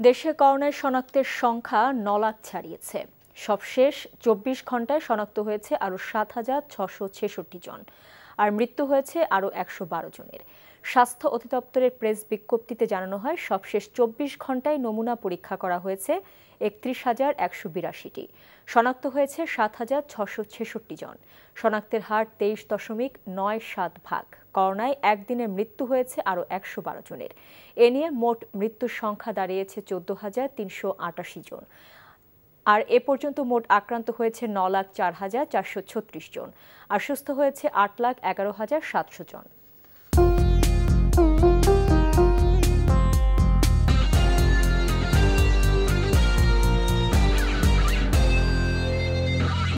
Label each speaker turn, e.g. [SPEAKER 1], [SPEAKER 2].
[SPEAKER 1] দেশে করোনায় শনাক্তের সংখ্যা ন লাখ ছাড়িয়েছে। সবশেষ চব্বিশ ঘন্টায় শনাক্ত হয়েছে আরও সাত হাজার ছশো ছেষট্টি জন, আর মৃত্যু হয়েছে আরও একশো বারো জনের। স্বাস্থ্য অধিদপ্তরের প্রেস বিজ্ঞপ্তিতে জানানো হয়, সবশেষ চব্বিশ ঘন্টায় নমুনা পরীক্ষা করা হয়েছে একত্রিশ হাজার একশো বিরাশিটি। শনাক্ত হয়েছে সাত হাজার ছশো ছেষট্টি জন। শনাক্তের হার তেইশ দশমিক নয় সাত ভাগ। করোনায় একদিনে মৃত্যু হয়েছে আরও একশো বারো জনের। এ নিয়ে মোট মৃত্যুর সংখ্যা দাঁড়িয়েছে চোদ্দ হাজার তিনশো আটাশি জন। আর এ পর্যন্ত মোট আক্রান্ত হয়েছে ন লাখ চার হাজার চারশো ছত্রিশ জন। আর সুস্থ হয়েছে আট লাখ এগারো হাজার সাতশো জন।